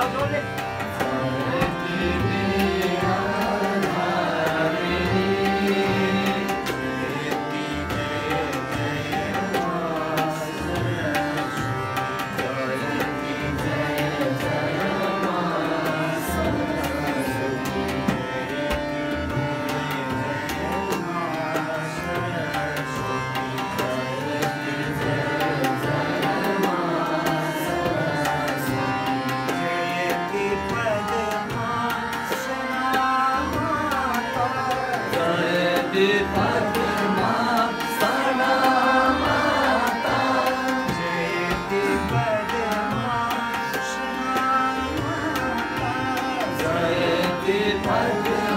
Tchau, Júlio. I did.